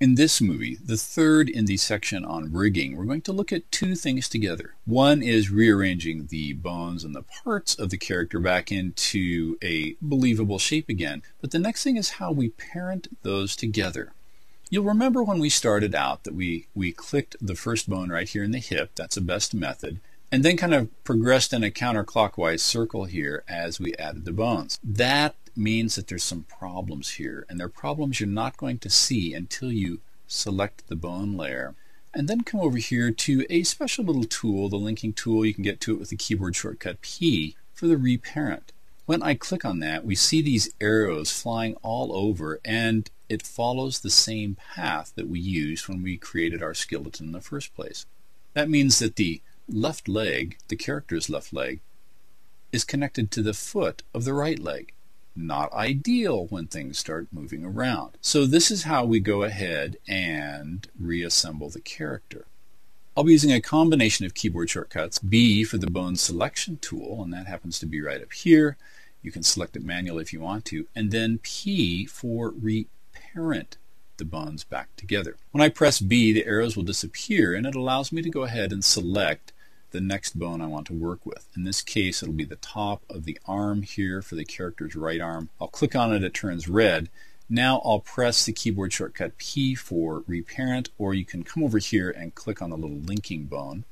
In this movie, the third in the section on rigging, we're going to look at two things together. One is rearranging the bones and the parts of the character back into a believable shape again, but the next thing is how we parent those together. You'll remember when we started out that we, we clicked the first bone right here in the hip, that's the best method, and then kind of progressed in a counterclockwise circle here as we added the bones. That means that there's some problems here, and they're problems you're not going to see until you select the bone layer. And then come over here to a special little tool, the linking tool. You can get to it with the keyboard shortcut P for the reparent. When I click on that, we see these arrows flying all over, and it follows the same path that we used when we created our skeleton in the first place. That means that the left leg, the character's left leg, is connected to the foot of the right leg. Not ideal when things start moving around. So this is how we go ahead and reassemble the character. I'll be using a combination of keyboard shortcuts. B for the bone selection tool, and that happens to be right up here. You can select it manually if you want to. And then P for reparent the bones back together. When I press B, the arrows will disappear, and it allows me to go ahead and select the next bone I want to work with. In this case, it'll be the top of the arm here for the character's right arm. I'll click on it, it turns red. Now I'll press the keyboard shortcut P for reparent, or you can come over here and click on the little linking bone.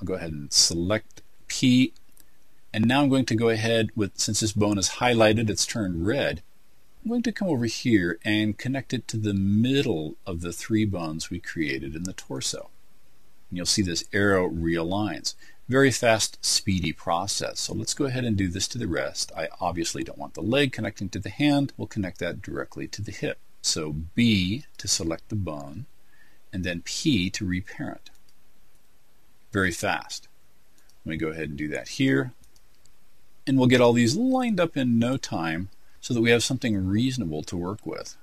I'll go ahead and select P, and now I'm going to go ahead with, since this bone is highlighted, it's turned red, I'm going to come over here and connect it to the middle of the three bones we created in the torso and you'll see this arrow realigns. Very fast, speedy process. So let's go ahead and do this to the rest. I obviously don't want the leg connecting to the hand. We'll connect that directly to the hip. So B to select the bone, and then P to reparent. Very fast. Let me go ahead and do that here. And we'll get all these lined up in no time so that we have something reasonable to work with.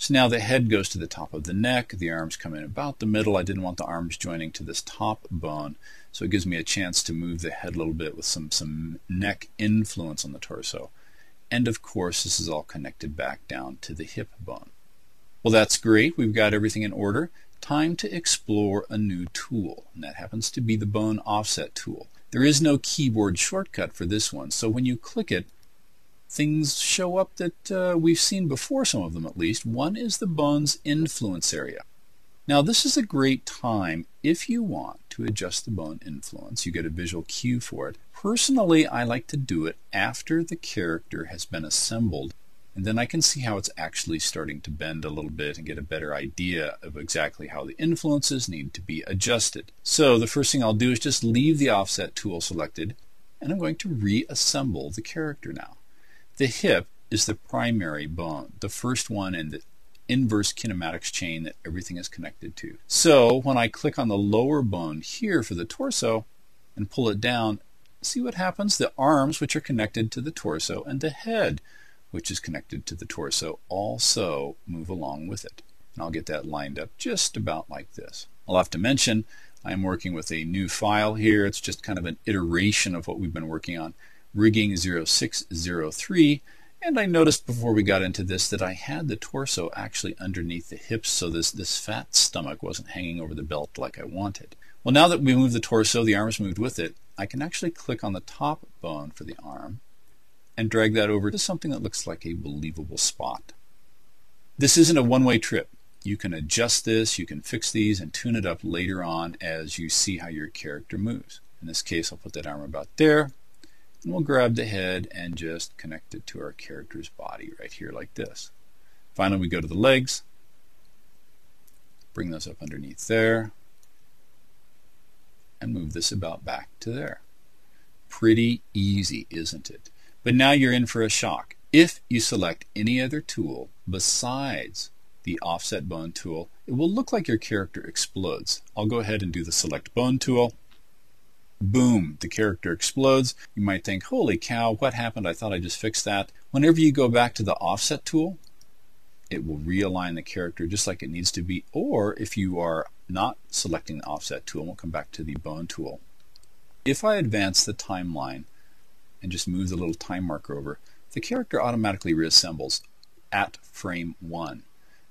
So now the head goes to the top of the neck, the arms come in about the middle. I didn't want the arms joining to this top bone, so it gives me a chance to move the head a little bit with some, some neck influence on the torso. And of course, this is all connected back down to the hip bone. Well, that's great. We've got everything in order. Time to explore a new tool, and that happens to be the bone offset tool. There is no keyboard shortcut for this one, so when you click it, things show up that uh, we've seen before, some of them at least. One is the bone's influence area. Now this is a great time if you want to adjust the bone influence. You get a visual cue for it. Personally, I like to do it after the character has been assembled and then I can see how it's actually starting to bend a little bit and get a better idea of exactly how the influences need to be adjusted. So the first thing I'll do is just leave the offset tool selected and I'm going to reassemble the character now. The hip is the primary bone, the first one in the inverse kinematics chain that everything is connected to. So when I click on the lower bone here for the torso and pull it down, see what happens? The arms, which are connected to the torso, and the head, which is connected to the torso, also move along with it. And I'll get that lined up just about like this. I'll have to mention I'm working with a new file here. It's just kind of an iteration of what we've been working on rigging 0603 and I noticed before we got into this that I had the torso actually underneath the hips so this, this fat stomach wasn't hanging over the belt like I wanted. Well now that we moved the torso, the arms moved with it, I can actually click on the top bone for the arm and drag that over to something that looks like a believable spot. This isn't a one-way trip. You can adjust this, you can fix these and tune it up later on as you see how your character moves. In this case I'll put that arm about there and we'll grab the head and just connect it to our character's body right here like this. Finally, we go to the legs, bring those up underneath there, and move this about back to there. Pretty easy, isn't it? But now you're in for a shock. If you select any other tool besides the offset bone tool, it will look like your character explodes. I'll go ahead and do the select bone tool boom, the character explodes. You might think, holy cow, what happened? I thought I just fixed that. Whenever you go back to the offset tool, it will realign the character just like it needs to be. Or if you are not selecting the offset tool, we'll come back to the bone tool. If I advance the timeline and just move the little time marker over, the character automatically reassembles at frame 1.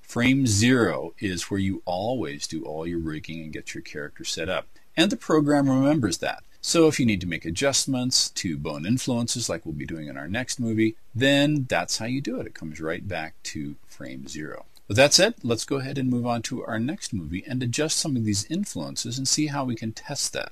Frame 0 is where you always do all your rigging and get your character set up. And the program remembers that. So if you need to make adjustments to bone influences like we'll be doing in our next movie, then that's how you do it. It comes right back to frame 0. With that said, let's go ahead and move on to our next movie and adjust some of these influences and see how we can test that.